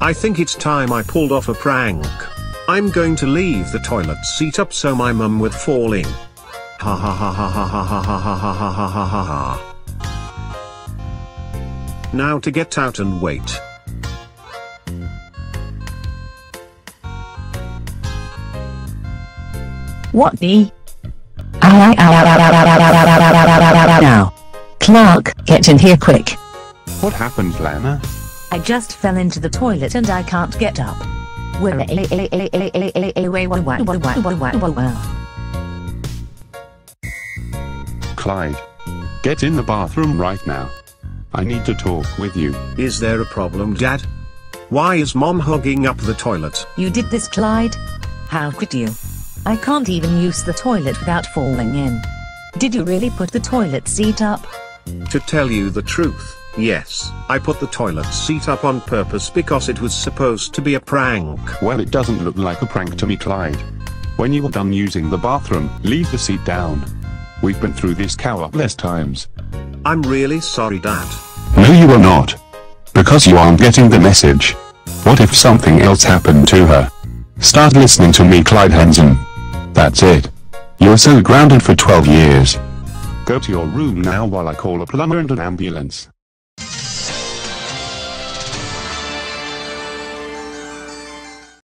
I think it's time I pulled off a prank. I'm going to leave the toilet seat up so my mum would fall in. Ha ha ha ha ha ha ha ha ha ha ha ha ha ha. Now to get out and wait. What the? Now. Clark, get in here quick. What happened, Lana? I just fell into the toilet and I can't get up. Clyde. Get in the bathroom right now. I need to talk with you. Is there a problem, Dad? Why is Mom hogging up the toilet? You did this, Clyde? How could you? I can't even use the toilet without falling in. Did you really put the toilet seat up? To tell you the truth, yes, I put the toilet seat up on purpose because it was supposed to be a prank. Well, it doesn't look like a prank to me, Clyde. When you are done using the bathroom, leave the seat down. We've been through this countless times. I'm really sorry, Dad. No, you are not. Because you aren't getting the message. What if something else happened to her? Start listening to me, Clyde Hansen. That's it. You're so grounded for 12 years. Go to your room now while I call a plumber and an ambulance.